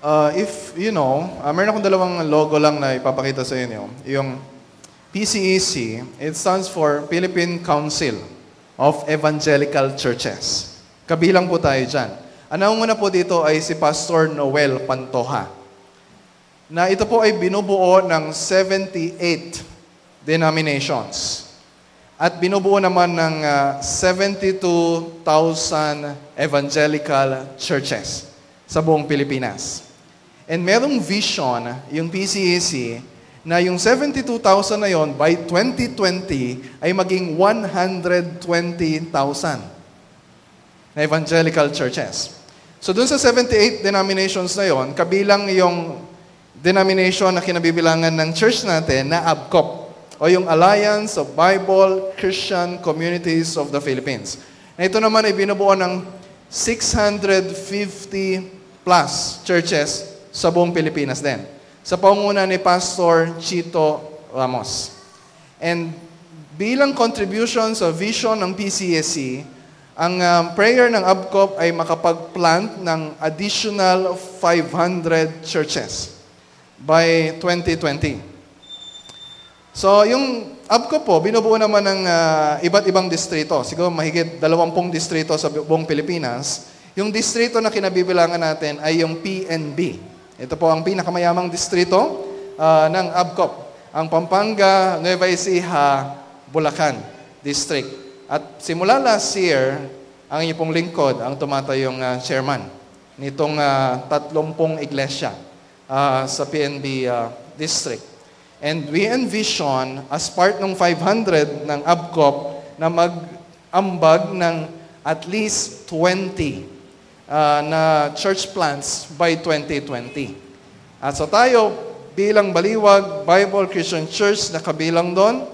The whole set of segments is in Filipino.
Uh, if you know, uh, meron akong dalawang logo lang na ipapakita sa inyo. Yung PCEC, it stands for Philippine Council of Evangelical Churches. Kabilang po tayo dyan. Ang una po dito ay si Pastor Noel Pantoja. Na ito po ay binubuo ng 78 denominations. At binubuo naman ng uh, 72,000 evangelical churches sa buong Pilipinas. And merong vision, yung PCAC, na yung 72,000 na yon by 2020 ay maging 120,000 na evangelical churches. So dun sa 78 denominations na yon, kabilang yung denomination na kinabibilangan ng church natin na ABCOP o yung Alliance of Bible Christian Communities of the Philippines. Na ito naman ay binubuo ng 650 plus churches sa buong Pilipinas din. Sa panguna ni Pastor Chito Ramos. And bilang contribution sa vision ng PCSC, ang um, prayer ng ABCOP ay makapag-plant ng additional 500 churches by 2020. So, yung ABCOP po, binubuo naman ng uh, iba't ibang distrito. Siguro mahigit 20 distrito sa buong Pilipinas. Yung distrito na kinabibilangan natin ay yung PNB. Ito po ang pinakamayamang distrito uh, ng ABCOP, ang Pampanga, Nueva Ecija, Bulacan District. At simula last year, ang inyong lingkod ang tumatayong uh, chairman nitong uh, tatlumpong iglesia uh, sa PNB uh, District. And we envision, as part ng 500 ng ABCOP, na mag-ambag ng at least 20 uh, na church plants by 2020. At so tayo, bilang Baliwag Bible Christian Church na kabilang doon,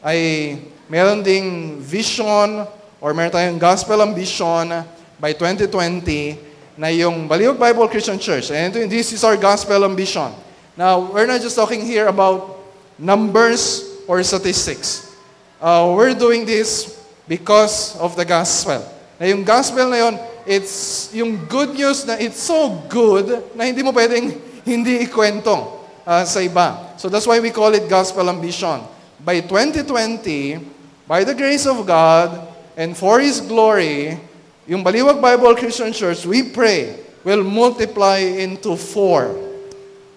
ay meron ding vision or meron tayong gospel ambition by 2020 na yung Baliwag Bible Christian Church. And this is our gospel ambition. Now, we're not just talking here about numbers or statistics. Uh, we're doing this because of the gospel. Na yung gospel na yon it's yung good news na it's so good na hindi mo pwedeng hindi ikwento uh, sa iba. So that's why we call it gospel ambition. By 2020, by the grace of God and for His glory, yung Baliwag Bible Christian Church, we pray, will multiply into four.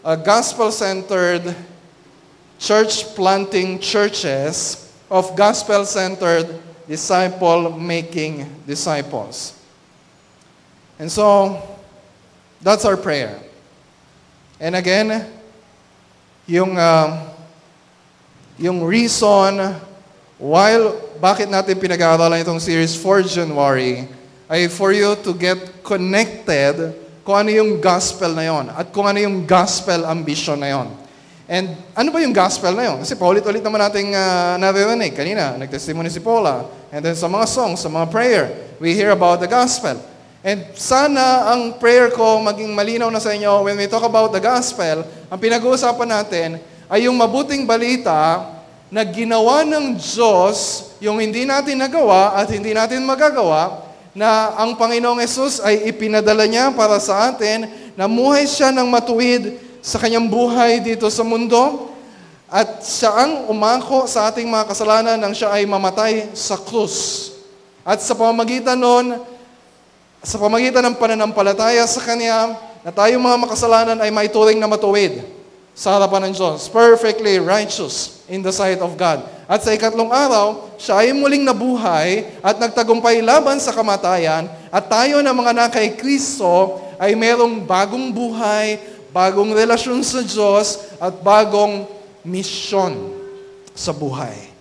A gospel-centered church planting churches of gospel-centered disciple-making disciples. And so, that's our prayer. And again, yung, uh, yung reason while bakit natin pinag-aaralan itong series for January ay for you to get connected kung ano yung gospel na yon at kung ano yung gospel ambition na yon. And ano ba yung gospel na yon? Kasi paulit-ulit naman nating uh, naririnig. Kanina, nagtestimony si Paula. And then sa mga songs, sa mga prayer, we hear about the gospel. And sana ang prayer ko maging malinaw na sa inyo when we talk about the gospel, ang pinag-uusapan natin ay yung mabuting balita na ginawa ng Diyos yung hindi natin nagawa at hindi natin magagawa na ang Panginoong Yesus ay ipinadala niya para sa atin na muhay siya ng matuwid sa kanyang buhay dito sa mundo at siya ang umako sa ating mga kasalanan nang siya ay mamatay sa krus. At sa pamamagitan noon, sa pamagitan ng pananampalataya sa Kanya, na tayong mga makasalanan ay maituring na matuwid sa harapan ng Diyos. Perfectly righteous in the sight of God. At sa ikatlong araw, siya ay muling nabuhay at nagtagumpay laban sa kamatayan at tayo na mga anak kay Kristo ay merong bagong buhay, bagong relasyon sa Diyos at bagong misyon sa buhay.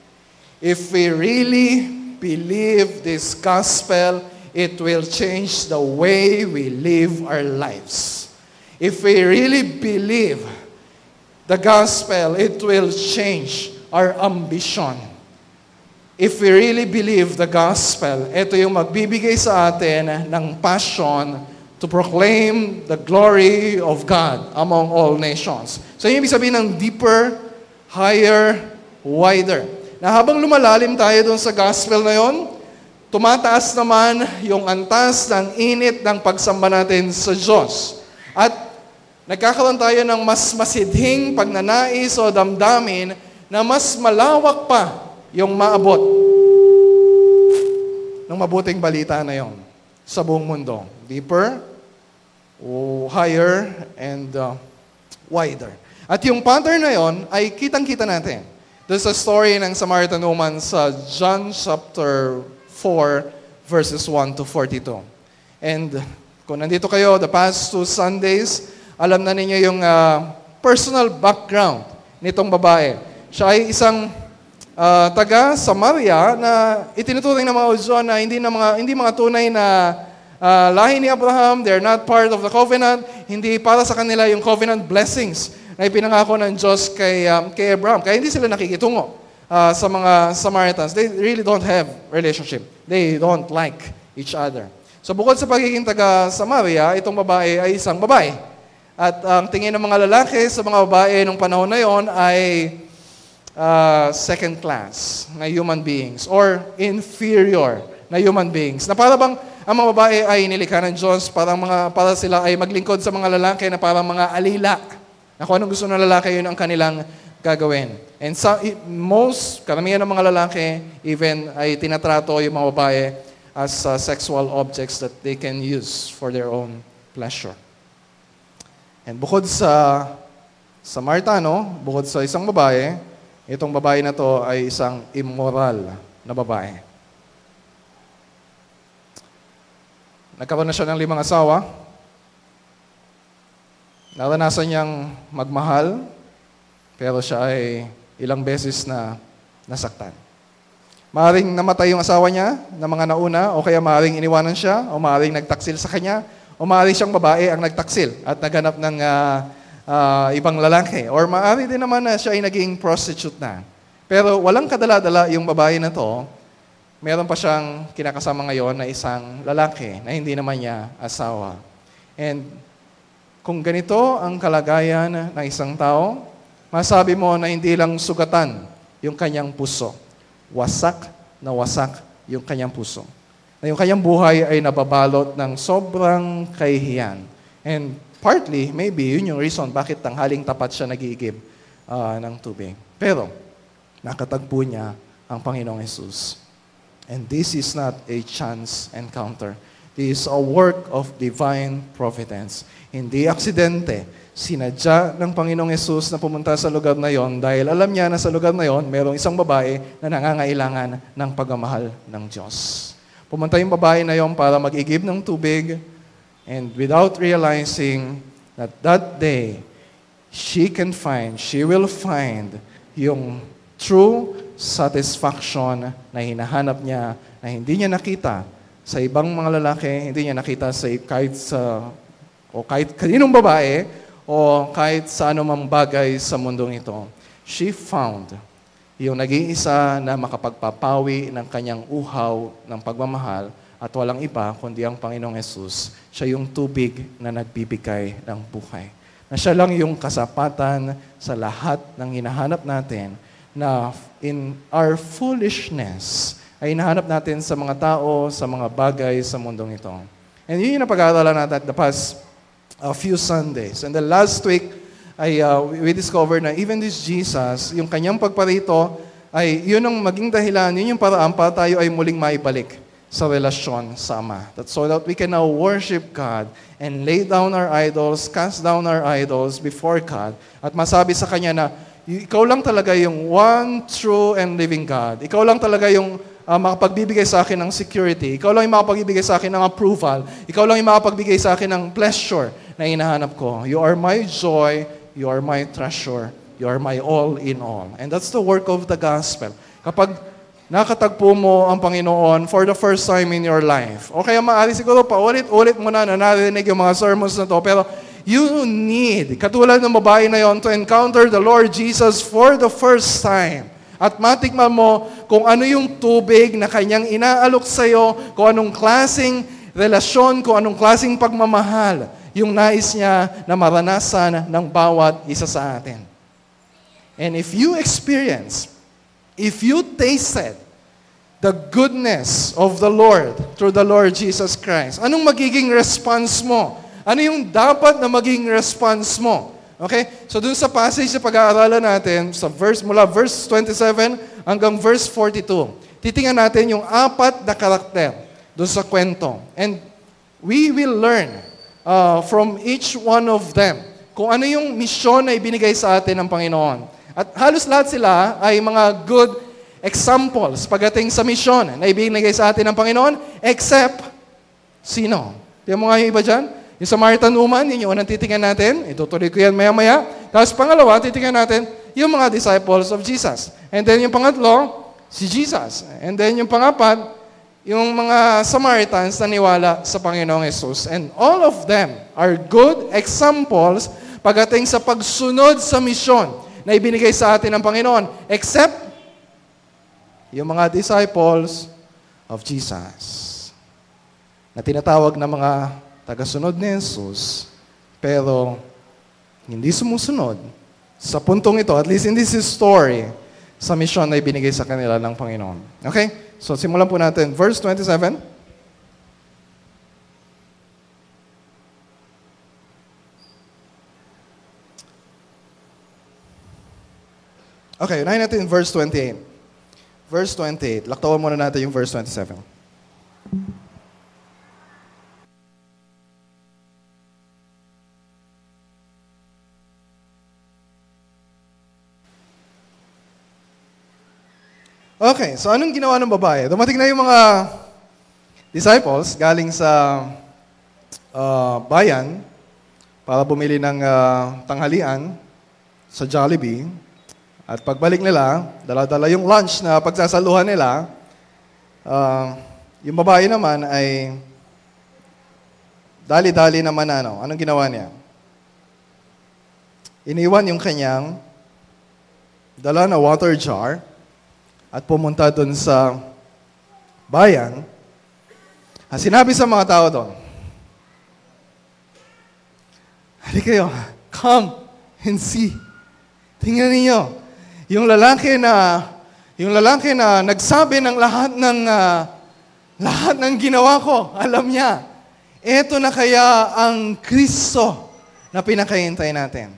If we really believe this gospel, it will change the way we live our lives. If we really believe the gospel, it will change our ambition. If we really believe the gospel, ito yung magbibigay sa atin ng passion to proclaim the glory of God among all nations. So, yung ibig sabihin ng deeper, higher, wider. Na habang lumalalim tayo doon sa gospel na yon, tumataas naman yung antas ng init ng pagsamba natin sa Diyos. At nagkakaroon tayo ng mas masidhing pagnanais o damdamin na mas malawak pa yung maabot ng mabuting balita na yon sa buong mundo. Deeper, higher, and uh, wider. At yung pattern na yon ay kitang-kita natin. There's a story ng Samaritan woman sa John chapter 4, verses 1 to 42. And kung nandito kayo the past two Sundays, alam na ninyo yung uh, personal background nitong babae. Siya ay isang uh, taga Samaria na itinuturing ng mga Udyon na hindi, na mga, hindi mga tunay na uh, lahi ni Abraham, they're not part of the covenant, hindi para sa kanila yung covenant blessings na ipinangako ng Diyos kay, um, kay Abraham. Kaya hindi sila nakikitungo uh, sa mga Samaritans. They really don't have relationship. They don't like each other. So bukod sa pagiging taga Samaria, itong babae ay isang babae. At ang tingin ng mga lalaki sa mga babae nung panahon na yon ay uh, second class na human beings or inferior na human beings. Na para bang ang mga babae ay nilikha ng Diyos para, mga, para sila ay maglingkod sa mga lalaki na parang mga alila. Na kung anong gusto ng lalaki, yun ang kanilang gagawin. And sa, most, karamihan ng mga lalaki, even ay tinatrato yung mga babae as uh, sexual objects that they can use for their own pleasure. And bukod sa sa Martano, bukod sa isang babae, itong babae na to ay isang immoral na babae. Nagkaroon na siya ng limang asawa. Naranasan niyang magmahal, pero siya ay ilang beses na nasaktan. Maaring namatay yung asawa niya na mga nauna, o kaya maaring iniwanan siya, o maaring nagtaksil sa kanya, o maaring siyang babae ang nagtaksil at naghanap ng uh, uh, ibang lalaki. Or maaari din naman na siya ay naging prostitute na. Pero walang kadala-dala yung babae na to, meron pa siyang kinakasama ngayon na isang lalaki na hindi naman niya asawa. And kung ganito ang kalagayan ng isang tao, masabi mo na hindi lang sugatan yung kanyang puso wasak na wasak yung kanyang puso. Na yung kanyang buhay ay nababalot ng sobrang kahihiyan. And partly, maybe, yun yung reason bakit tanghaling tapat siya nagigib uh, ng tubig. Pero, nakatagpo niya ang Panginoong Jesus. And this is not a chance encounter. This is a work of divine providence. Hindi aksidente sinadya ng Panginoong Yesus na pumunta sa lugar na yon dahil alam niya na sa lugar na yon merong isang babae na nangangailangan ng pagmamahal ng Diyos. Pumunta yung babae na yon para mag-igib ng tubig and without realizing that that day, she can find, she will find yung true satisfaction na hinahanap niya na hindi niya nakita sa ibang mga lalaki, hindi niya nakita sa kahit sa o kahit kaninong babae o kahit sa anumang bagay sa mundong ito, she found yung nag-iisa na makapagpapawi ng kanyang uhaw ng pagmamahal at walang iba kundi ang Panginoong Yesus. Siya yung tubig na nagbibigay ng buhay. Na siya lang yung kasapatan sa lahat ng hinahanap natin na in our foolishness ay hinahanap natin sa mga tao, sa mga bagay sa mundong ito. And yun yung napag-aaralan natin at the past a few Sundays. And the last week, ay uh, we discovered na even this Jesus, yung kanyang pagparito, ay yun ang maging dahilan, yun yung paraan para tayo ay muling maibalik sa relasyon sa Ama. That so that we can now worship God and lay down our idols, cast down our idols before God, at masabi sa Kanya na, ikaw lang talaga yung one true and living God. Ikaw lang talaga yung uh, makapagbibigay sa akin ng security. Ikaw lang yung makapagbibigay sa akin ng approval. Ikaw lang yung makapagbigay sa akin ng pleasure na hinahanap ko. You are my joy. You are my treasure. You are my all in all. And that's the work of the gospel. Kapag nakatagpo mo ang Panginoon for the first time in your life, o kaya maaari siguro paulit-ulit mo na na narinig yung mga sermons na to, pero you need, katulad ng babae na yon, to encounter the Lord Jesus for the first time. At matikman mo kung ano yung tubig na kanyang inaalok sa iyo, kung anong klasing relasyon, kung anong klasing pagmamahal yung nais niya na maranasan ng bawat isa sa atin. And if you experience, if you tasted the goodness of the Lord through the Lord Jesus Christ, anong magiging response mo? Ano yung dapat na maging response mo? Okay? So dun sa passage na pag-aaralan natin, sa verse, mula verse 27 hanggang verse 42, titingnan natin yung apat na karakter dun sa kwento. And we will learn uh, from each one of them kung ano yung misyon na ibinigay sa atin ng Panginoon. At halos lahat sila ay mga good examples pagdating sa misyon na ibinigay sa atin ng Panginoon, except sino? Tiyan mo nga yung iba dyan? Yung Samaritan woman, yun yung unang titingnan natin. Itutuloy ko yan maya-maya. Tapos pangalawa, titingnan natin yung mga disciples of Jesus. And then yung pangatlo, si Jesus. And then yung pangapat, yung mga Samaritans na niwala sa Panginoong Jesus. And all of them are good examples pagdating sa pagsunod sa misyon na ibinigay sa atin ng Panginoon. Except yung mga disciples of Jesus na tinatawag na mga tagasunod ni Jesus, pero hindi sumusunod sa puntong ito, at least in this story, sa mission na ibinigay sa kanila ng Panginoon. Okay? So, simulan po natin. Verse 27. Okay, unahin natin verse 28. Verse 28. Laktawan muna natin yung verse 27. Okay, so anong ginawa ng babae? Dumating na yung mga disciples galing sa uh, bayan para bumili ng uh, tanghalian sa Jollibee. At pagbalik nila, dala-dala yung lunch na pagsasaluhan nila, uh, yung babae naman ay dali-dali naman ano. Anong ginawa niya? Iniwan yung kanyang dala na water jar at pumunta doon sa bayan, ang sinabi sa mga tao doon, Hali kayo, come and see. Tingnan ninyo, yung lalaki na yung lalaki na nagsabi ng lahat ng uh, lahat ng ginawa ko, alam niya. Ito na kaya ang Kristo na pinakahintay natin.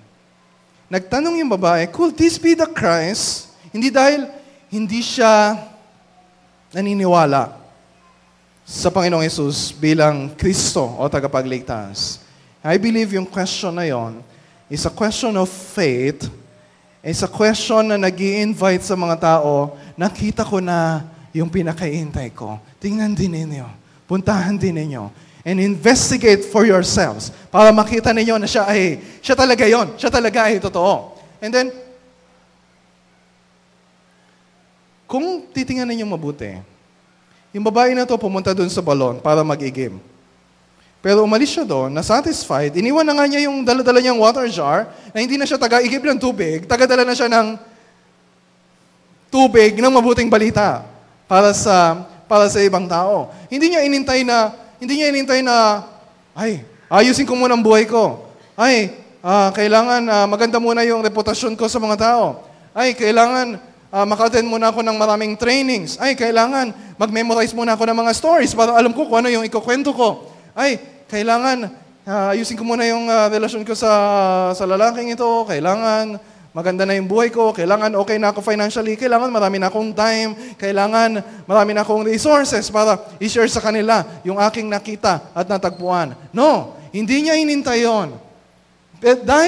Nagtanong yung babae, could this be the Christ? Hindi dahil hindi siya naniniwala sa Panginoong Yesus bilang Kristo o tagapagligtas. I believe yung question na yon is a question of faith. It's a question na nag invite sa mga tao, nakita ko na yung pinakaintay ko. Tingnan din ninyo. Puntahan din ninyo. And investigate for yourselves para makita ninyo na siya ay, siya talaga yon, siya talaga ay totoo. And then, Kung titingnan ninyo mabuti, yung babae na to pumunta doon sa balon para mag-igim. Pero umalis siya doon, na-satisfied, iniwan na nga niya yung daladala niyang water jar na hindi na siya taga-igib ng tubig, tagadala na siya ng tubig ng mabuting balita para sa para sa ibang tao. Hindi niya inintay na hindi niya inintay na ay, ayusin ko muna ang buhay ko. Ay, uh, kailangan uh, maganda muna yung reputasyon ko sa mga tao. Ay, kailangan uh, maka-attend muna ako ng maraming trainings. Ay, kailangan mag-memorize muna ako ng mga stories para alam ko kung ano yung ikukwento ko. Ay, kailangan uh, ayusin ko muna yung uh, relasyon ko sa, sa lalaking ito. Kailangan maganda na yung buhay ko. Kailangan okay na ako financially. Kailangan marami na akong time. Kailangan marami na akong resources para i-share sa kanila yung aking nakita at natagpuan. No, hindi niya inintay yun.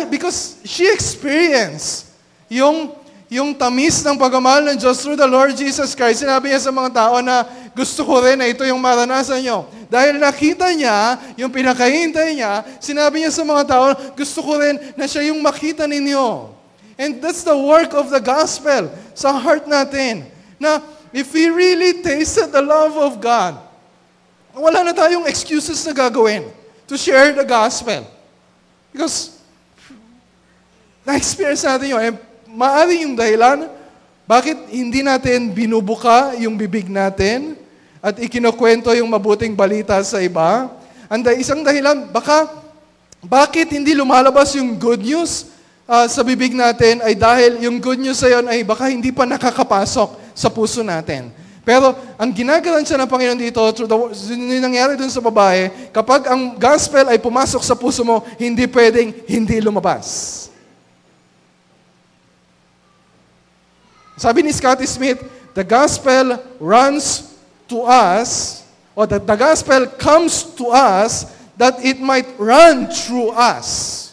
Because she experienced yung yung tamis ng pagmamahal ng Diyos through the Lord Jesus Christ, sinabi niya sa mga tao na gusto ko rin na ito yung maranasan nyo. Dahil nakita niya, yung pinakahintay niya, sinabi niya sa mga tao, gusto ko rin na siya yung makita ninyo. And that's the work of the gospel sa heart natin. Na if we really tasted the love of God, wala na tayong excuses na gagawin to share the gospel. Because na-experience natin yun. Maari yung dahilan, bakit hindi natin binubuka yung bibig natin at ikinukwento yung mabuting balita sa iba? Ang isang dahilan, baka bakit hindi lumalabas yung good news uh, sa bibig natin ay dahil yung good news sa yon ay baka hindi pa nakakapasok sa puso natin. Pero ang ginagawa siya ng Panginoon dito, through the, yung nangyari dun sa babae, kapag ang gospel ay pumasok sa puso mo, hindi pwedeng hindi lumabas. Sabi ni Scotty Smith, the gospel runs to us, or the, the gospel comes to us that it might run through us.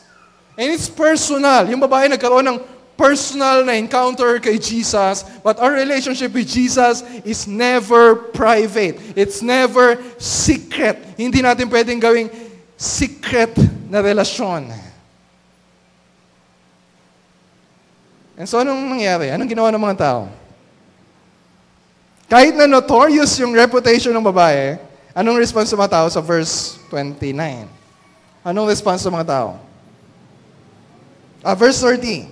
And it's personal. Yung babae nagkaroon ng personal na encounter kay Jesus, but our relationship with Jesus is never private. It's never secret. Hindi natin pwedeng gawing secret na relasyon. And so, anong nangyari? Anong ginawa ng mga tao? Kahit na notorious yung reputation ng babae, anong response ng mga tao sa verse 29? Anong response ng mga tao? Ah, verse 30.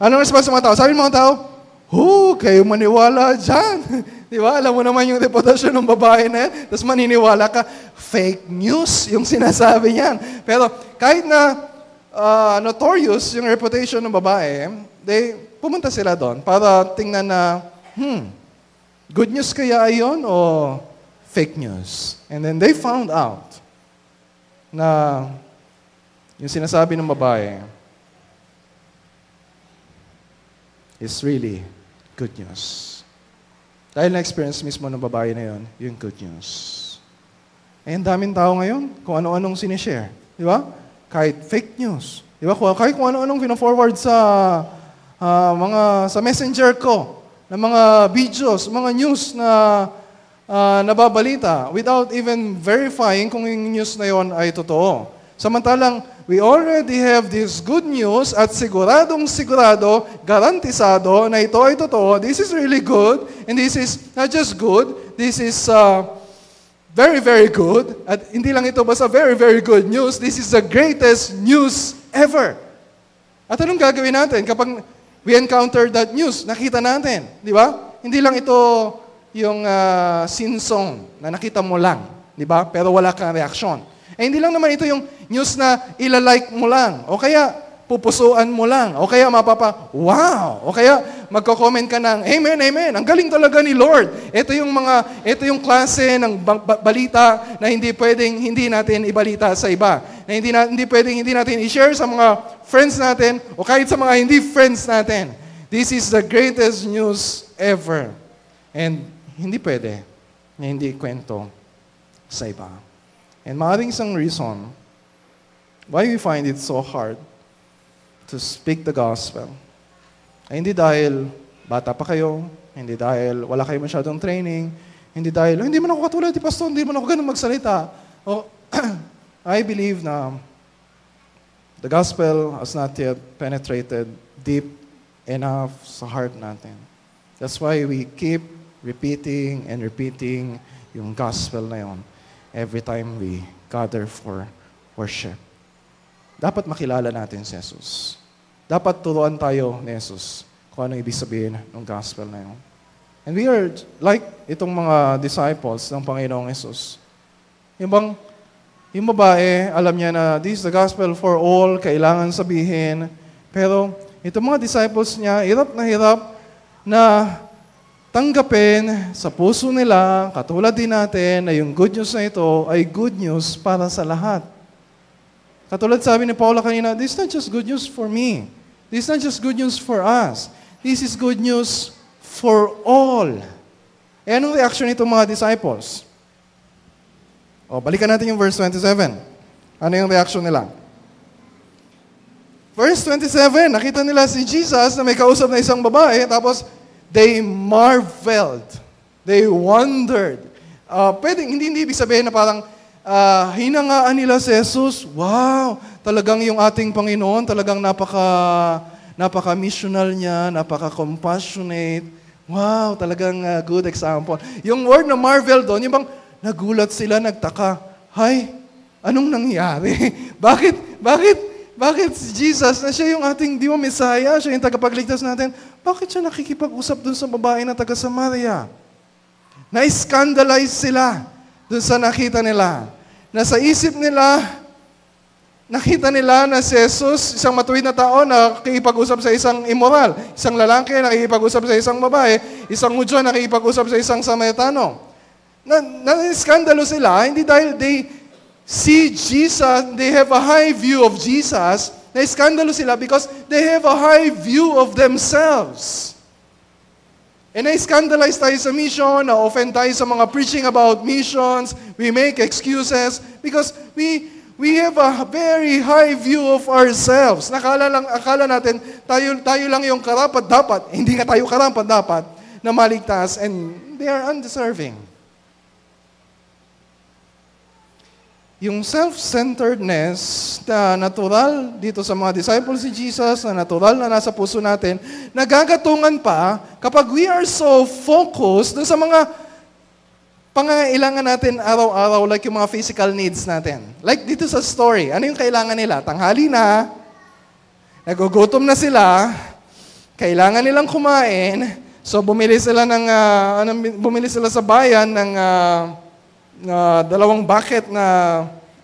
Anong response ng mga tao? Sabi ng mga tao, Huh, kayo maniwala dyan. Di ba? Alam mo naman yung reputasyon ng babae na yan. Tapos maniniwala ka, fake news yung sinasabi niyan. Pero kahit na uh, notorious yung reputation ng babae, they, pumunta sila doon para tingnan na, hmm, good news kaya ayon o fake news? And then they found out na yung sinasabi ng babae is really good news. Dahil na-experience mismo ng babae na yon, yung good news. Eh, ang daming tao ngayon, kung ano-anong sinishare. Di ba? Kahit fake news. Di ba? Kahit kung ano-anong pina-forward sa uh, mga sa messenger ko, na mga videos, mga news na uh, nababalita without even verifying kung yung news na yon ay totoo. Samantalang, we already have this good news at siguradong sigurado, garantisado na ito ay totoo. This is really good. And this is not just good, this is uh, very, very good. At hindi lang ito basta very, very good news. This is the greatest news ever. At anong gagawin natin kapag we encounter that news? Nakita natin, di ba? Hindi lang ito yung uh, sin na nakita mo lang, di ba? Pero wala kang reaksyon. Eh hindi lang naman ito yung news na ilalike mo lang. O kaya pupusuan mo lang. O kaya mapapa, wow! O kaya magko-comment ka ng, Amen, Amen. Ang galing talaga ni Lord. Ito yung mga, ito yung klase ng balita na hindi pwedeng hindi natin ibalita sa iba. Na hindi, na, hindi pwedeng hindi natin i-share sa mga friends natin o kahit sa mga hindi friends natin. This is the greatest news ever. And hindi pwede na hindi kwento sa iba. And maaaring isang reason why we find it so hard to speak the gospel ay hindi dahil bata pa kayo, hindi dahil wala kayo masyadong training, hindi dahil, hindi man ako katulad ni Pastor, hindi man ako ganun magsalita. O, I believe na the gospel has not yet penetrated deep enough sa heart natin. That's why we keep repeating and repeating yung gospel na yon every time we gather for worship. Dapat makilala natin si Jesus. Dapat turuan tayo ni Jesus kung ano ibig sabihin ng gospel na yun. And we are like itong mga disciples ng Panginoong Jesus. Yung bang, yung babae, alam niya na this is the gospel for all, kailangan sabihin. Pero itong mga disciples niya, hirap na hirap na tanggapin sa puso nila, katulad din natin, na yung good news na ito ay good news para sa lahat. Katulad sabi ni Paula kanina, this is not just good news for me. This is not just good news for us. This is good news for all. E anong reaction nitong mga disciples? O, balikan natin yung verse 27. Ano yung reaction nila? Verse 27, nakita nila si Jesus na may kausap na isang babae, tapos They marveled. They wondered. Uh, pwedeng, hindi, hindi ibig sabihin na parang uh, hinangaan nila si Jesus. Wow, talagang yung ating Panginoon, talagang napaka, napaka-missional niya, napaka-compassionate. Wow, talagang uh, good example. Yung word na marvel doon, yung bang nagulat sila, nagtaka. Hay, anong nangyari? bakit, bakit, bakit si Jesus na siya yung ating, di mo, siya yung tagapagligtas natin, bakit siya nakikipag-usap dun sa babae na taga Samaria? Na-scandalize sila dun sa nakita nila. Na sa isip nila, Nakita nila na si Jesus, isang matuwid na tao na nakikipag-usap sa isang immoral. Isang lalaki na nakikipag-usap sa isang babae. Isang Hudyo na nakikipag-usap sa isang Samaritano. Na, na-skandalo sila, hindi dahil they see Jesus, they have a high view of Jesus. Na-skandalo sila because they have a high view of themselves. And na-scandalize tayo sa mission, na-offend tayo sa mga preaching about missions, we make excuses because we we have a very high view of ourselves. Nakala lang, akala natin, tayo, tayo lang yung karapat dapat. Hindi nga tayo karapat dapat na maligtas and they are undeserving. Yung self-centeredness na natural dito sa mga disciples ni Jesus, na natural na nasa puso natin, nagagatungan pa kapag we are so focused sa mga pangangailangan natin araw-araw like yung mga physical needs natin. Like dito sa story, ano yung kailangan nila? Tanghali na, nagugutom na sila, kailangan nilang kumain, so bumili sila ng uh, ano, bumili sila sa bayan ng uh, uh, dalawang bucket na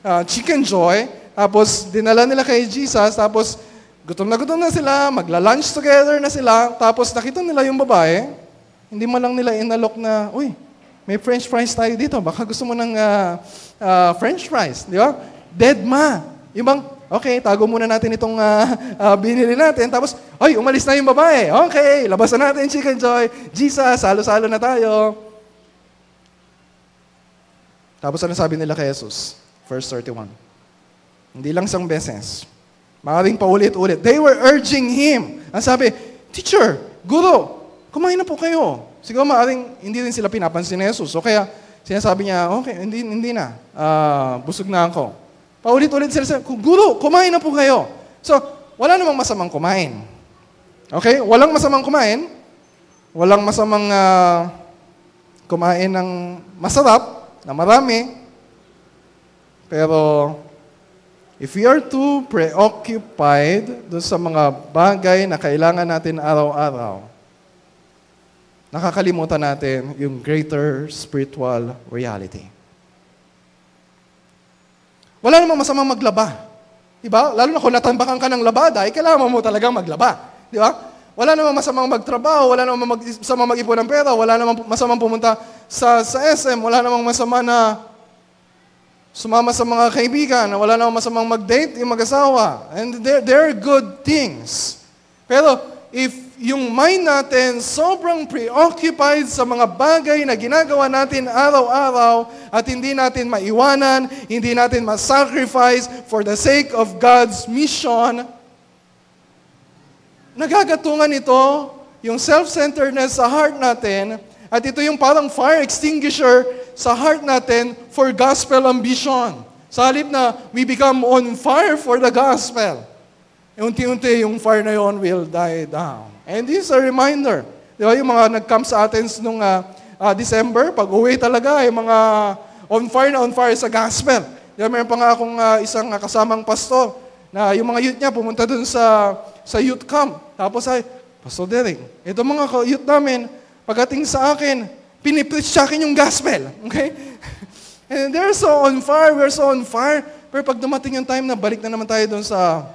uh, chicken joy, tapos dinala nila kay Jesus, tapos gutom na gutom na sila, magla-lunch together na sila, tapos nakita nila yung babae, hindi mo lang nila inalok na, uy, may french fries tayo dito. Baka gusto mo ng uh, uh, french fries. Di ba? Dead ma. Yung bang, okay, tago muna natin itong uh, uh, binili natin. Tapos, ay, umalis na yung babae. Okay, labasan natin Chicken Joy. Jesus, salo-salo na tayo. Tapos ano sabi nila kay Jesus? Verse 31. Hindi lang isang beses. Maraming paulit-ulit. They were urging Him. Ang sabi, Teacher, Guro, kumain na po kayo. Siguro maaring hindi rin sila pinapansin ni Jesus. So kaya sinasabi niya, okay, hindi, hindi na. Uh, busog na ako. Paulit-ulit sila sabi, Guro, kumain na po kayo. So, wala namang masamang kumain. Okay? Walang masamang kumain. Walang masamang uh, kumain ng masarap, na marami. Pero, if we are too preoccupied doon sa mga bagay na kailangan natin araw-araw, nakakalimutan natin yung greater spiritual reality. Wala namang masamang maglaba. Diba? Lalo na kung natambakan ka ng labada, ay kailangan mo talagang maglaba. Di ba? Wala namang masamang magtrabaho, wala namang masamang mag-ipon ng pera, wala namang masamang pumunta sa, sa SM, wala namang masama na sumama sa mga kaibigan, wala namang masamang mag-date yung mag-asawa. And they're, they're good things. Pero if yung mind natin sobrang preoccupied sa mga bagay na ginagawa natin araw-araw at hindi natin maiwanan, hindi natin ma-sacrifice for the sake of God's mission, nagagatungan ito yung self-centeredness sa heart natin at ito yung parang fire extinguisher sa heart natin for gospel ambition. Sa halip na we become on fire for the gospel. Unti-unti yung fire na yon will die down. And this is a reminder. Di ba, yung mga nag-camp sa atin nung uh, uh, December, pag uwi talaga, yung mga on fire na on fire sa gospel. Di ba, meron pa nga akong uh, isang kasamang pastor na yung mga youth niya pumunta dun sa, sa youth camp. Tapos ay, Pastor Derek, ito mga youth namin, pagdating sa akin, pinipreach sa akin yung gospel. Okay? And they're so on fire, we're so on fire. Pero pag dumating yung time na balik na naman tayo dun sa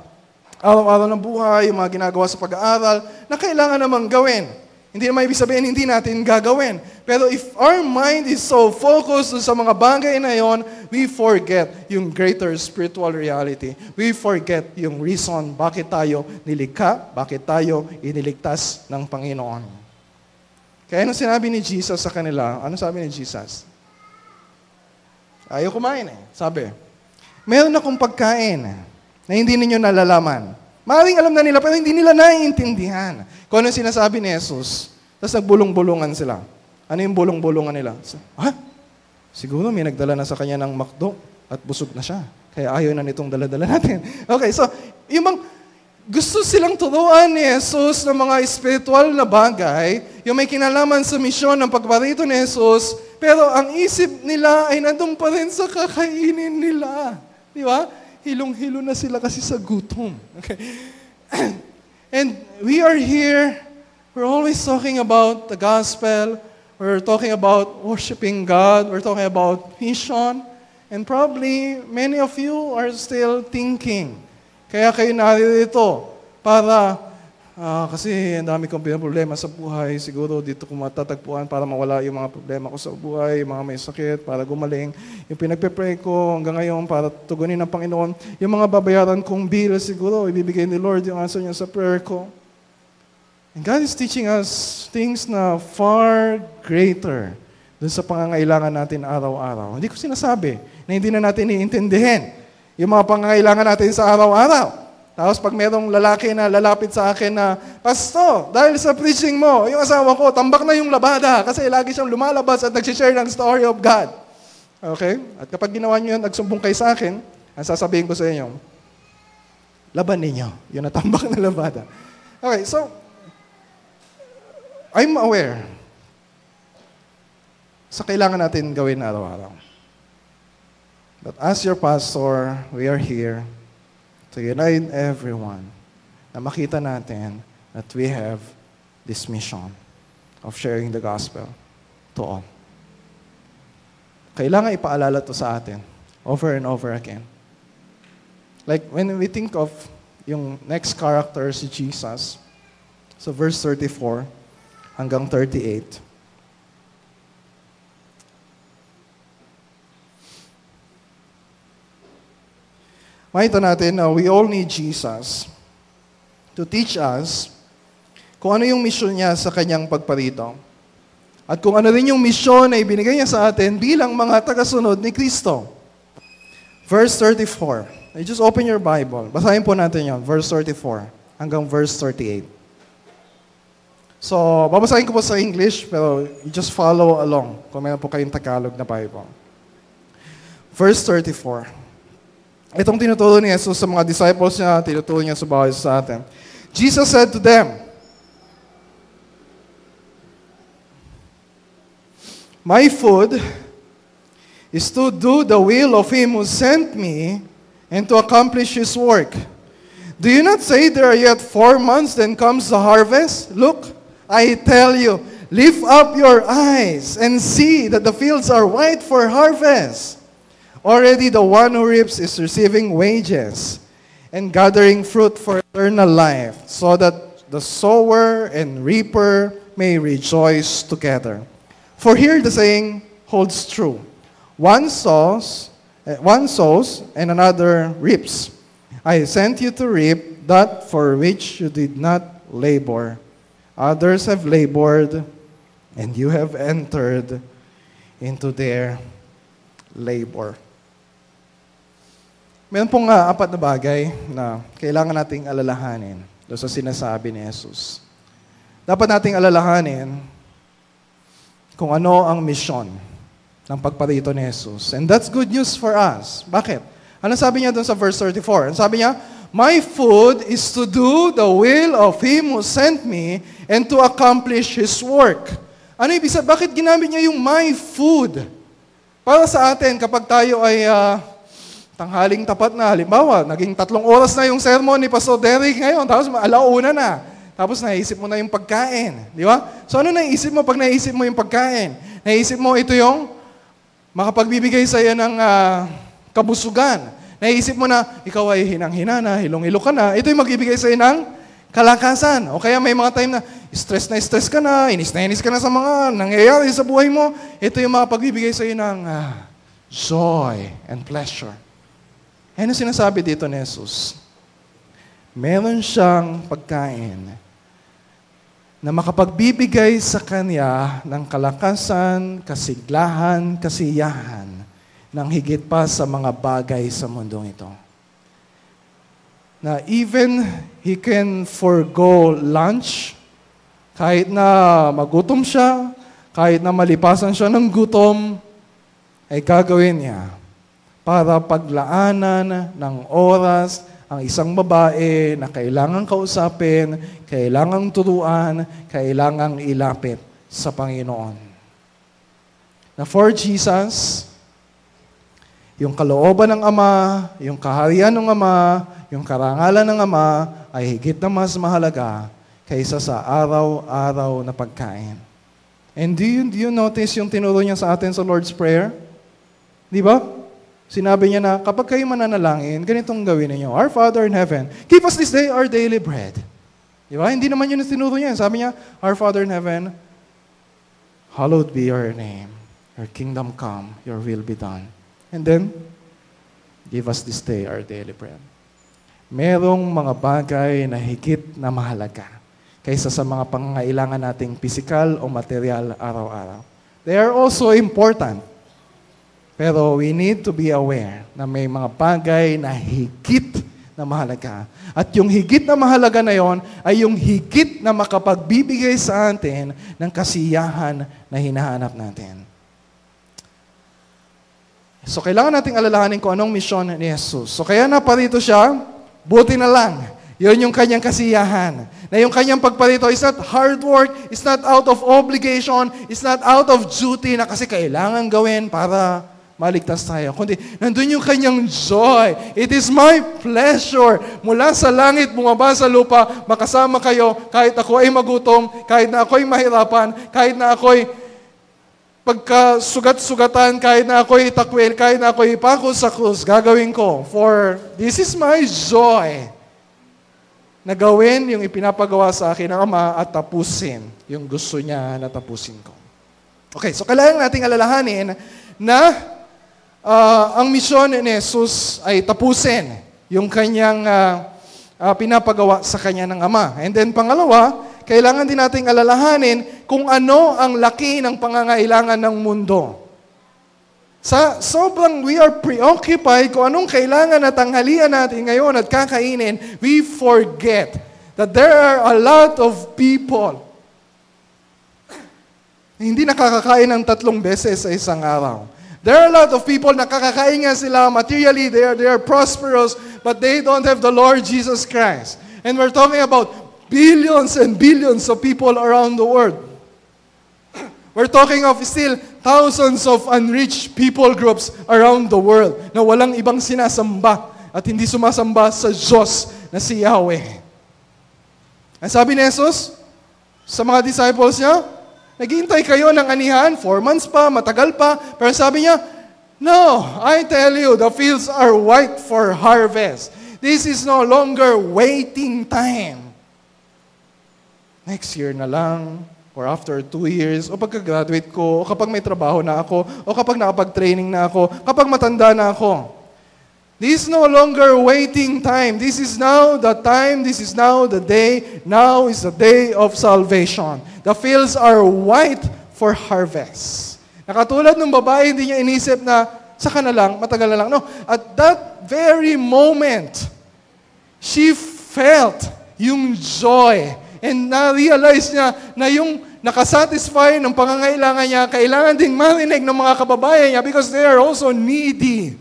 araw-araw ng buhay, yung mga ginagawa sa pag-aaral, na kailangan namang gawin. Hindi naman ibig sabihin, hindi natin gagawin. Pero if our mind is so focused sa mga bagay na yon, we forget yung greater spiritual reality. We forget yung reason bakit tayo nilikha, bakit tayo iniligtas ng Panginoon. Kaya ano sinabi ni Jesus sa kanila? Ano sabi ni Jesus? Ayaw kumain eh. Sabi, meron akong pagkain na hindi ninyo nalalaman. Maring alam na nila, pero hindi nila naiintindihan kung ano sinasabi ni Jesus. Tapos nagbulong-bulungan sila. Ano yung bulong-bulungan nila? Ha? Siguro may nagdala na sa kanya ng makdo at busog na siya. Kaya ayaw na nitong dala-dala natin. Okay, so, yung bang, gusto silang turuan ni Jesus ng mga spiritual na bagay, yung may kinalaman sa misyon ng pagparito ni Jesus, pero ang isip nila ay nandun pa rin sa kakainin nila. Di ba? Hilong-hilo na sila kasi sa gutom. Okay? And we are here, we're always talking about the gospel, we're talking about worshiping God, we're talking about mission, And probably, many of you are still thinking. Kaya kayo narito para, ah, kasi ang dami kong problema sa buhay. Siguro dito ko matatagpuan para mawala yung mga problema ko sa buhay, mga may sakit, para gumaling. Yung pinagpe-pray ko hanggang ngayon para tugunin ng Panginoon. Yung mga babayaran kong bill, siguro ibibigay ni Lord yung answer niya sa prayer ko. And God is teaching us things na far greater dun sa pangangailangan natin araw-araw. Hindi ko sinasabi na hindi na natin iintindihin yung mga pangangailangan natin sa araw-araw. Tapos pag merong lalaki na lalapit sa akin na, Pasto, dahil sa preaching mo, yung asawa ko, tambak na yung labada kasi lagi siyang lumalabas at nagsishare ng story of God. Okay? At kapag ginawa niyo yun, nagsumbong kayo sa akin, ang sasabihin ko sa inyo, laban ninyo. Yung natambak na labada. Okay, so, I'm aware sa kailangan natin gawin araw-araw. But as your pastor, we are here to unite everyone na makita natin that we have this mission of sharing the gospel to all. Kailangan ipaalala to sa atin over and over again. Like when we think of yung next character si Jesus, so verse 34 hanggang 38, Makita natin na we all need Jesus to teach us kung ano yung mission niya sa kanyang pagparito. At kung ano rin yung mission na ibinigay niya sa atin bilang mga tagasunod ni Kristo. Verse 34. I just open your Bible. Basahin po natin yon. Verse 34 hanggang verse 38. So, babasahin ko po sa English, pero you just follow along kung meron po kayong Tagalog na Bible. Verse 34. Itong tinuturo ni Jesus sa mga disciples niya, tinuturo niya sa bawat sa atin. Jesus said to them, My food is to do the will of Him who sent me and to accomplish His work. Do you not say there are yet four months, then comes the harvest? Look, I tell you, lift up your eyes and see that the fields are white for harvest. Already the one who reaps is receiving wages and gathering fruit for eternal life, so that the sower and reaper may rejoice together. For here the saying holds true. One sows, eh, one sows and another reaps. I sent you to reap that for which you did not labor. Others have labored, and you have entered into their labor. Meron pong uh, apat na bagay na kailangan nating alalahanin doon sa sinasabi ni Jesus. Dapat nating alalahanin kung ano ang misyon ng pagparito ni Jesus. And that's good news for us. Bakit? Ano sabi niya doon sa verse 34? Ano sabi niya, My food is to do the will of Him who sent me and to accomplish His work. Ano ibig sabihin? Bakit ginamit niya yung my food? Para sa atin, kapag tayo ay uh, tanghaling tapat na. Halimbawa, naging tatlong oras na yung sermon ni Pastor Derek ngayon, tapos alauna na. Tapos naisip mo na yung pagkain. Di ba? So ano naisip mo pag naisip mo yung pagkain? Naisip mo ito yung makapagbibigay sa iyo ng uh, kabusugan. Naisip mo na ikaw ay hinang-hina na, hilong-hilo ka na. Ito yung magbibigay sa iyo ng kalakasan. O kaya may mga time na stress na stress ka na, inis na inis ka na sa mga nangyayari sa buhay mo. Ito yung makapagbibigay sa iyo ng uh, joy and pleasure. Ano sinasabi dito ni Jesus? Meron siyang pagkain na makapagbibigay sa kanya ng kalakasan, kasiglahan, kasiyahan ng higit pa sa mga bagay sa mundong ito. Na even he can forego lunch, kahit na magutom siya, kahit na malipasan siya ng gutom, ay gagawin niya para paglaanan ng oras ang isang babae na kailangang kausapin, kailangang turuan, kailangang ilapit sa Panginoon. Na for Jesus, yung kalooban ng Ama, yung kaharian ng Ama, yung karangalan ng Ama ay higit na mas mahalaga kaysa sa araw-araw na pagkain. And do you, do you notice yung tinuro niya sa atin sa Lord's Prayer? Di ba? Sinabi niya na, kapag kayo mananalangin, ganitong gawin ninyo. Our Father in heaven, give us this day our daily bread. Di ba? Hindi naman yun ang tinuro niya. Sabi niya, Our Father in heaven, hallowed be your name. Your kingdom come, your will be done. And then, give us this day our daily bread. Merong mga bagay na higit na mahalaga kaysa sa mga pangangailangan nating pisikal o material araw-araw. They are also important. Pero we need to be aware na may mga bagay na higit na mahalaga. At yung higit na mahalaga na yon ay yung higit na makapagbibigay sa atin ng kasiyahan na hinahanap natin. So kailangan nating alalahanin kung anong misyon ni Jesus. So kaya na parito siya, buti na lang. Yun yung kanyang kasiyahan. Na yung kanyang pagparito is not hard work, it's not out of obligation, it's not out of duty na kasi kailangan gawin para maligtas tayo. Kundi, nandun yung kanyang joy. It is my pleasure. Mula sa langit, bumaba sa lupa, makasama kayo kahit ako ay magutom, kahit na ako ay mahirapan, kahit na ako ay pagkasugat-sugatan, kahit na ako ay takwil, kahit na ako ay ipako sa krus, gagawin ko. For this is my joy na gawin yung ipinapagawa sa akin ng Ama at tapusin yung gusto niya na tapusin ko. Okay, so kailangan nating alalahanin na uh, ang misyon ni Jesus ay tapusin yung kanyang uh, uh, pinapagawa sa kanya ng Ama. And then pangalawa, kailangan din nating alalahanin kung ano ang laki ng pangangailangan ng mundo. Sa sobrang we are preoccupied kung anong kailangan at tanghalian natin ngayon at kakainin, we forget that there are a lot of people na hindi nakakakain ng tatlong beses sa isang araw. There are a lot of people na kakakain nga sila materially, they are, they are prosperous, but they don't have the Lord Jesus Christ. And we're talking about billions and billions of people around the world. We're talking of still thousands of unreached people groups around the world na walang ibang sinasamba at hindi sumasamba sa Diyos na si Yahweh. Ang sabi ni Jesus sa mga disciples niya, naghihintay kayo ng anihan, four months pa, matagal pa, pero sabi niya, No, I tell you, the fields are white for harvest. This is no longer waiting time. Next year na lang, or after two years, o pagka-graduate ko, o kapag may trabaho na ako, o kapag nakapag-training na ako, kapag matanda na ako. This is no longer waiting time. This is now the time, this is now the day, now is the day of salvation. The fields are white for harvest. Nakatulad ng babae, hindi niya inisip na, saka na lang, matagal na lang. No, at that very moment, she felt yung joy And na-realize niya na yung nakasatisfy ng pangangailangan niya, kailangan ding marinig ng mga kababayan niya because they are also needy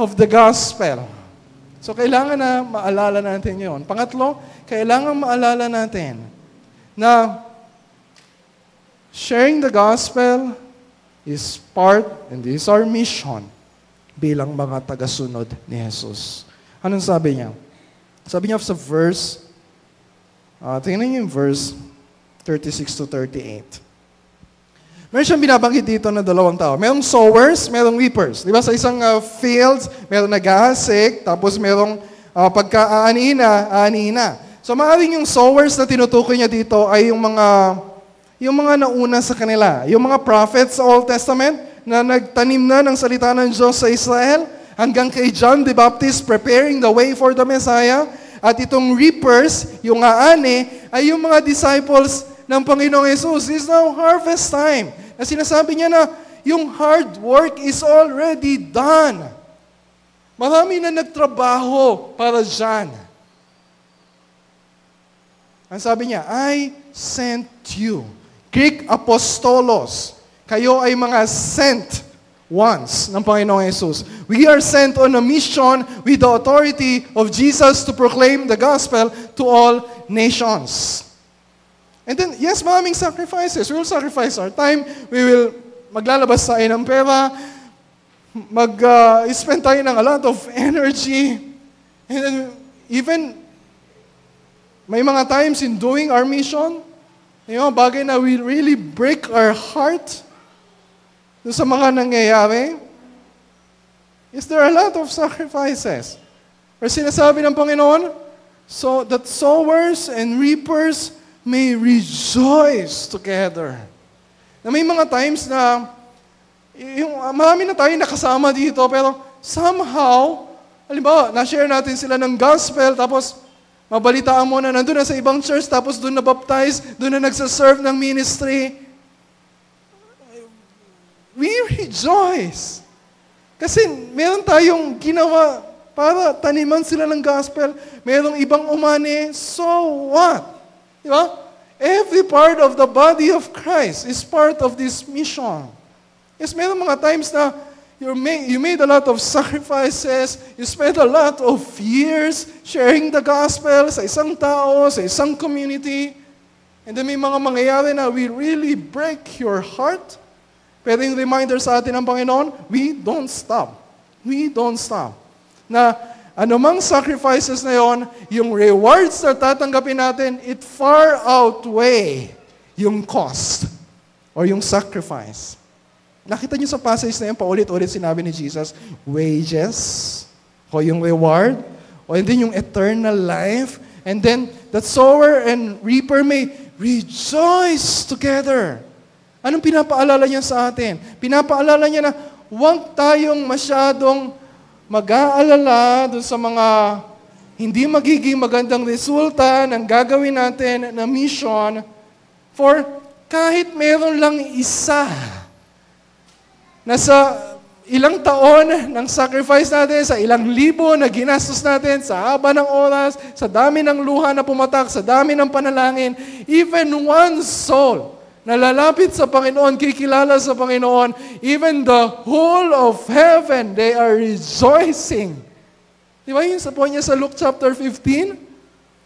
of the gospel. So kailangan na maalala natin yon. Pangatlo, kailangan maalala natin na sharing the gospel is part, and is our mission bilang mga tagasunod ni Jesus. Anong sabi niya? Sabi niya sa verse Uh, tingnan niyo yung verse 36 to 38. Meron siyang binabanggit dito na dalawang tao. Merong sowers, merong reapers. Di ba? Sa isang uh, fields, merong nag-aasik, tapos merong uh, pagka-aanina, aanina. So maaaring yung sowers na tinutukoy niya dito ay yung mga yung mga nauna sa kanila. Yung mga prophets sa Old Testament na nagtanim na ng salita ng Diyos sa Israel hanggang kay John the Baptist preparing the way for the Messiah at itong reapers, yung aane, ay yung mga disciples ng Panginoong Yesus. It's now harvest time. Na sinasabi niya na yung hard work is already done. Marami na nagtrabaho para dyan. Ang sabi niya, I sent you. Greek apostolos. Kayo ay mga sent once ng Panginoong Yesus. We are sent on a mission with the authority of Jesus to proclaim the gospel to all nations. And then, yes, maraming sacrifices. We will sacrifice our time. We will maglalabas tayo ng pera. Mag-spend uh, tayo ng a lot of energy. And then, even, may mga times in doing our mission, you know, bagay na we really break our heart doon sa mga nangyayari. is there a lot of sacrifices. Or sinasabi ng Panginoon, so that sowers and reapers may rejoice together. Na may mga times na yung, marami na tayo nakasama dito, pero somehow, halimbawa, na-share natin sila ng gospel, tapos mabalitaan mo na nandun na sa ibang church, tapos doon na baptize, doon na nagsaserve ng ministry. We rejoice. Kasi meron tayong ginawa para taniman sila ng gospel. Merong ibang umani, so what? Di ba? Every part of the body of Christ is part of this mission. Yes, meron mga times na you made, you made a lot of sacrifices, you spent a lot of years sharing the gospel sa isang tao, sa isang community, and then may mga mangyayari na we really break your heart. Pero yung reminder sa atin ng Panginoon, we don't stop. We don't stop. Na anumang sacrifices na yon, yung rewards na tatanggapin natin, it far outweigh yung cost or yung sacrifice. Nakita niyo sa passage na yan, paulit-ulit sinabi ni Jesus, wages, o yung reward, o hindi yung eternal life, and then that sower and reaper may rejoice together. Anong pinapaalala niya sa atin? Pinapaalala niya na huwag tayong masyadong mag-aalala dun sa mga hindi magiging magandang resulta ng gagawin natin na mission for kahit meron lang isa na sa ilang taon ng sacrifice natin, sa ilang libo na ginastos natin, sa haba ng oras, sa dami ng luha na pumatak, sa dami ng panalangin, even one soul na lalapit sa Panginoon, kikilala sa Panginoon, even the whole of heaven, they are rejoicing. Di ba yun sa po niya sa Luke chapter 15?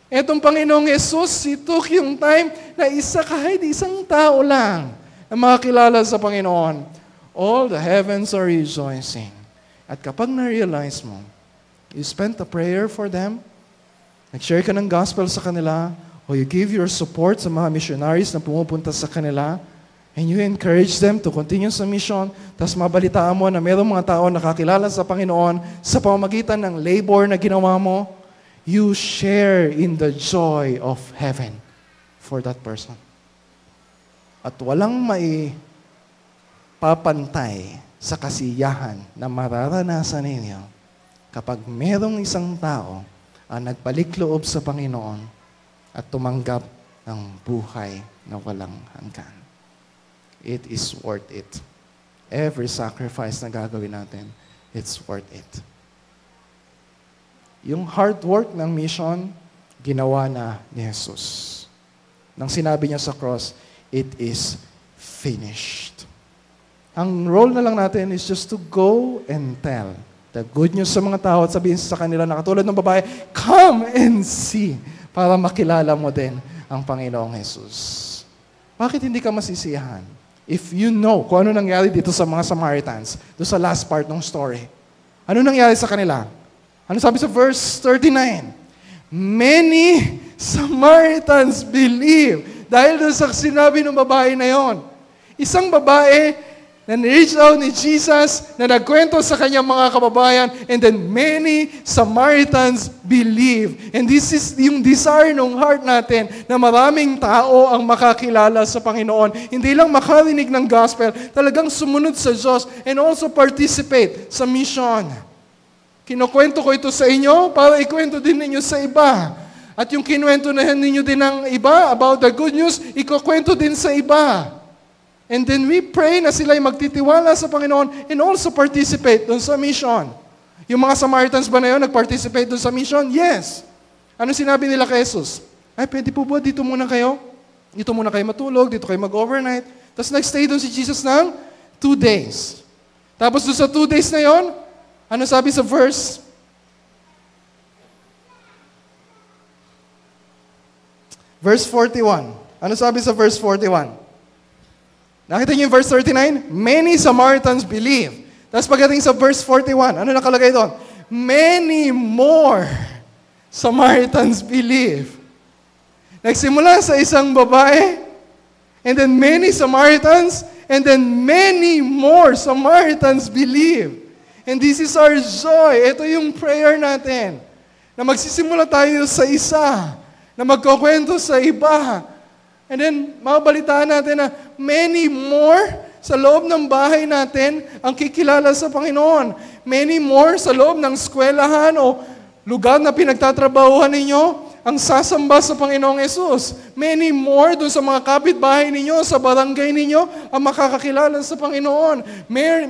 Etong Panginoong Yesus, He took yung time na isa kahit isang tao lang na makakilala sa Panginoon. All the heavens are rejoicing. At kapag na-realize mo, you spent a prayer for them, nag-share ka ng gospel sa kanila, o you give your support sa mga missionaries na pumupunta sa kanila, and you encourage them to continue sa mission, tapos mabalitaan mo na mayroong mga tao nakakilala sa Panginoon sa pamamagitan ng labor na ginawa mo, you share in the joy of heaven for that person. At walang mai papantay sa kasiyahan na mararanasan ninyo kapag merong isang tao ang nagbalik loob sa Panginoon at tumanggap ng buhay na walang hanggan. It is worth it. Every sacrifice na gagawin natin, it's worth it. Yung hard work ng mission, ginawa na ni Jesus. Nang sinabi niya sa cross, it is finished. Ang role na lang natin is just to go and tell the good news sa mga tao at sabihin sa kanila na katulad ng babae, come and see para makilala mo din ang Panginoong Jesus. Bakit hindi ka masisiyahan? If you know kung ano nangyari dito sa mga Samaritans, doon sa last part ng story, ano nangyari sa kanila? Ano sabi sa verse 39? Many Samaritans believe dahil doon sa sinabi ng babae na yon. Isang babae na reach out ni Jesus, na nagkwento sa kanyang mga kababayan, and then many Samaritans believe. And this is yung desire ng heart natin, na maraming tao ang makakilala sa Panginoon. Hindi lang makarinig ng gospel, talagang sumunod sa Diyos, and also participate sa mission. Kinukwento ko ito sa inyo para ikwento din ninyo sa iba. At yung kinuwento na ninyo din ng iba about the good news, ikukwento din sa iba. And then we pray na sila'y magtitiwala sa Panginoon and also participate doon sa mission. Yung mga Samaritans ba na yun, nag-participate doon sa mission? Yes. Ano sinabi nila kay Jesus? Ay, pwede po ba dito muna kayo? Dito muna kayo matulog, dito kayo mag-overnight. Tapos nag-stay doon si Jesus ng two days. Tapos doon sa two days na yon, ano sabi sa verse? Verse 41. Ano sabi sa verse 41? Nakita niyo yung verse 39? Many Samaritans believe. Tapos pagdating sa verse 41, ano nakalagay doon? Many more Samaritans believe. Nagsimula sa isang babae, and then many Samaritans, and then many more Samaritans believe. And this is our joy. Ito yung prayer natin. Na magsisimula tayo sa isa. Na magkukwento sa iba. And then, mabalitaan natin na many more sa loob ng bahay natin ang kikilala sa Panginoon. Many more sa loob ng eskwelahan o lugar na pinagtatrabahuhan ninyo ang sasamba sa Panginoong Yesus. Many more doon sa mga kapitbahay ninyo, sa barangay ninyo, ang makakakilala sa Panginoon.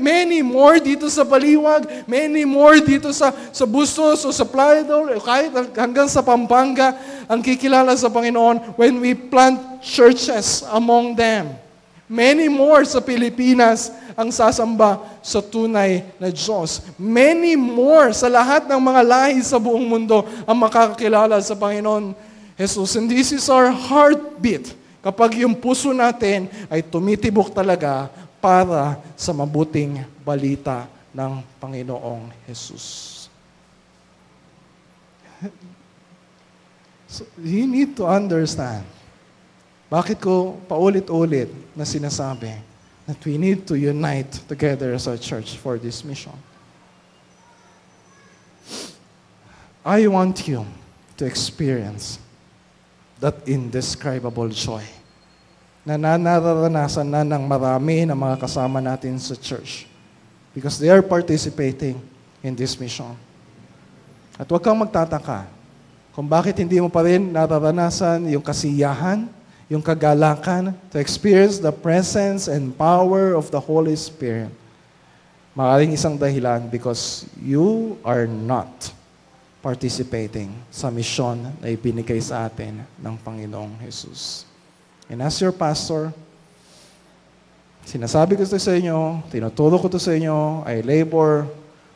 Many more dito sa Baliwag, many more dito sa, sa Bustos o sa Playa kahit hanggang sa Pampanga, ang kikilala sa Panginoon when we plant churches among them. Many more sa Pilipinas ang sasamba sa tunay na Diyos. Many more sa lahat ng mga lahi sa buong mundo ang makakakilala sa Panginoon Jesus. And this is our heartbeat kapag yung puso natin ay tumitibok talaga para sa mabuting balita ng Panginoong Jesus. So, you need to understand bakit ko paulit-ulit na sinasabi that we need to unite together as a church for this mission? I want you to experience that indescribable joy na nararanasan na ng marami ng mga kasama natin sa church because they are participating in this mission. At huwag kang magtataka kung bakit hindi mo pa rin nararanasan yung kasiyahan, yung kagalakan, to experience the presence and power of the Holy Spirit. Maaaring isang dahilan because you are not participating sa misyon na ibinigay sa atin ng Panginoong Jesus. And as your pastor, sinasabi ko ito sa inyo, tinuturo ko ito sa inyo, I labor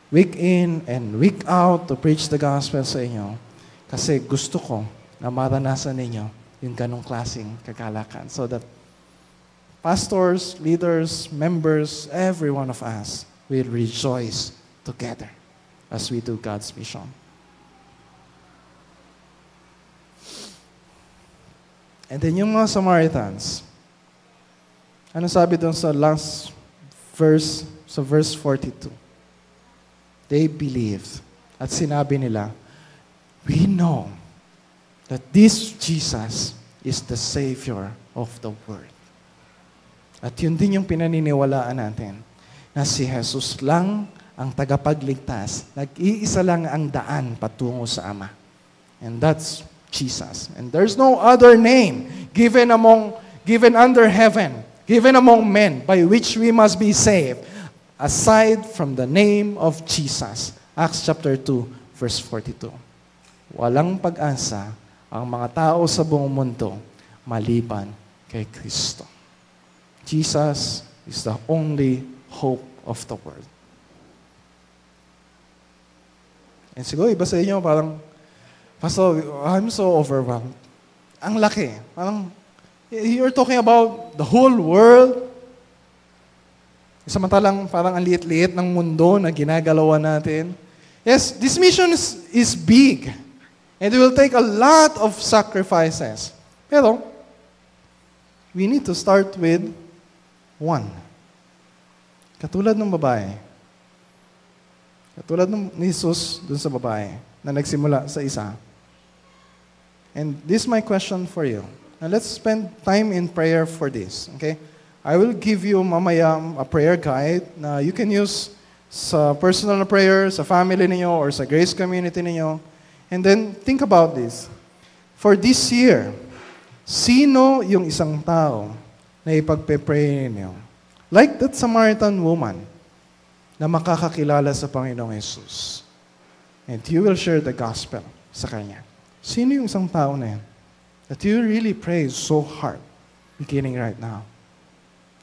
week in and week out to preach the gospel sa inyo kasi gusto ko na maranasan ninyo yung ganong klaseng kagalakan. So that pastors, leaders, members, every one of us will rejoice together as we do God's mission. And then yung mga Samaritans, ano sabi doon sa last verse, sa verse 42? They believed. At sinabi nila, we know that this Jesus is the Savior of the world. At yun din yung pinaniniwalaan natin, na si Jesus lang ang tagapagligtas. Nag-iisa lang ang daan patungo sa Ama. And that's Jesus. And there's no other name given among given under heaven, given among men by which we must be saved aside from the name of Jesus. Acts chapter 2 verse 42. Walang pag-asa ang mga tao sa buong mundo maliban kay Kristo. Jesus is the only hope of the world. And siguro iba sa inyo parang, Pastor, I'm so overwhelmed. Ang laki. Parang, you're talking about the whole world. Samantalang parang ang liit-liit ng mundo na ginagalawan natin. Yes, this mission is, is big. And it will take a lot of sacrifices. Pero, we need to start with one. Katulad ng babae. Katulad ng ni Jesus dun sa babae na nagsimula sa isa. And this is my question for you. Now let's spend time in prayer for this. Okay? I will give you mamaya a prayer guide na you can use sa personal na prayer, sa family niyo, or sa grace community niyo. And then, think about this. For this year, sino yung isang tao na ipagpe-pray ninyo? Like that Samaritan woman na makakakilala sa Panginoong Yesus. And you will share the gospel sa kanya. Sino yung isang tao na yan? That you really pray so hard, beginning right now.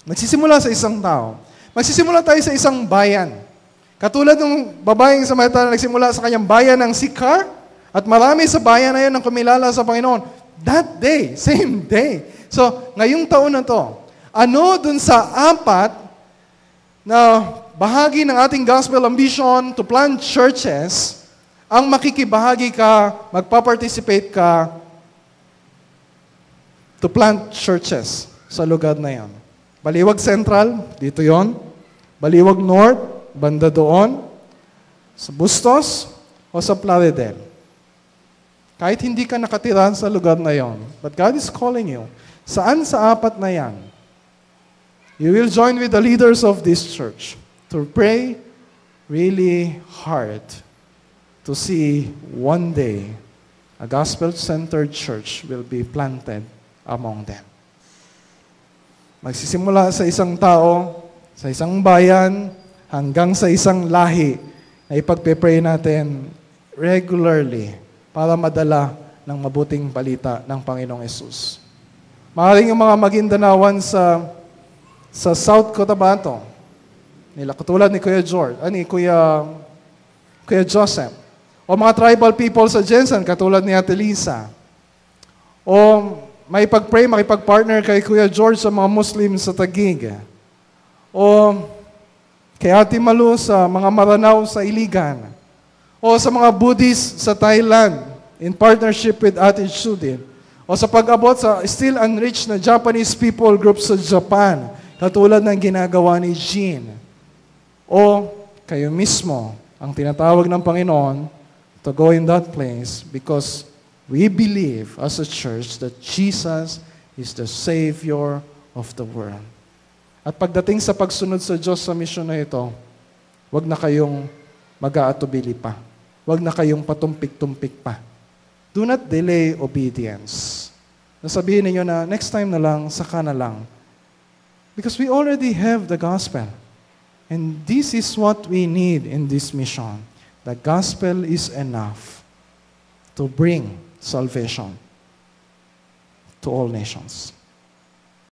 Magsisimula sa isang tao. Magsisimula tayo sa isang bayan. Katulad ng babaeng Samaritan na nagsimula sa kanyang bayan ng Sikar, at marami sa bayan na yun ang kumilala sa Panginoon. That day, same day. So, ngayong taon na to, ano dun sa apat na bahagi ng ating gospel ambition to plant churches, ang makikibahagi ka, magpa-participate ka to plant churches sa lugar na yan. Baliwag Central, dito yon. Baliwag North, banda doon. Sa Bustos o sa Plaridel. Kahit hindi ka nakatira sa lugar na yon, but God is calling you. Saan sa apat na yan? You will join with the leaders of this church to pray really hard to see one day a gospel-centered church will be planted among them. Magsisimula sa isang tao, sa isang bayan, hanggang sa isang lahi na ipagpe-pray natin regularly para madala ng mabuting balita ng Panginoong Yesus. Maaaring yung mga Magindanawan sa sa South Cotabato, nila katulad ni Kuya George, ani Kuya Kuya Joseph, o mga tribal people sa Jensen katulad ni Ate Lisa. O may pag-pray, makipag-partner kay Kuya George sa mga Muslim sa Taguig. O kay Ate Malu sa mga Maranao sa Iligan o sa mga Buddhist sa Thailand in partnership with Ate Judith, o sa pag-abot sa still unreached na Japanese people group sa Japan, katulad ng ginagawa ni Jean, o kayo mismo ang tinatawag ng Panginoon to go in that place because we believe as a church that Jesus is the Savior of the world. At pagdating sa pagsunod sa Diyos sa misyon na ito, wag na kayong mag-aatubili pa. Huwag na kayong patumpik-tumpik pa. Do not delay obedience. Nasabihin ninyo na next time na lang, saka na lang. Because we already have the gospel. And this is what we need in this mission. The gospel is enough to bring salvation to all nations.